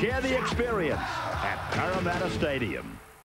Share the experience at Parramatta Stadium.